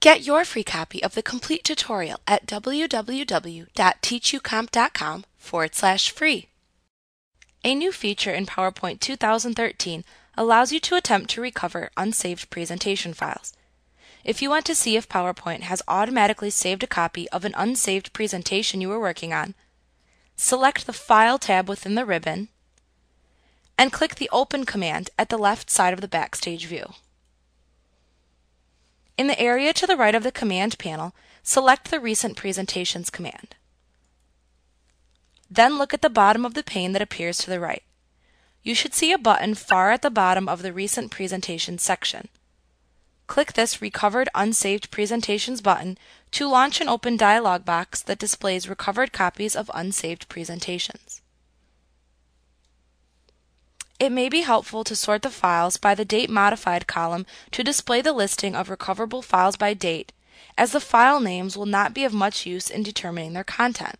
Get your free copy of the complete tutorial at www.teachucomp.com forward slash free. A new feature in PowerPoint 2013 allows you to attempt to recover unsaved presentation files. If you want to see if PowerPoint has automatically saved a copy of an unsaved presentation you were working on, select the File tab within the ribbon and click the Open command at the left side of the Backstage view. In the area to the right of the command panel, select the Recent Presentations command. Then look at the bottom of the pane that appears to the right. You should see a button far at the bottom of the Recent Presentations section. Click this Recovered Unsaved Presentations button to launch an open dialog box that displays recovered copies of unsaved presentations. It may be helpful to sort the files by the Date Modified column to display the listing of recoverable files by date, as the file names will not be of much use in determining their content.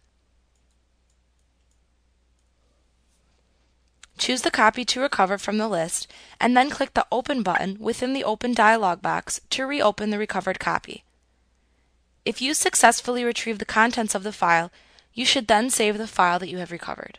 Choose the copy to recover from the list, and then click the Open button within the Open dialog box to reopen the recovered copy. If you successfully retrieve the contents of the file, you should then save the file that you have recovered.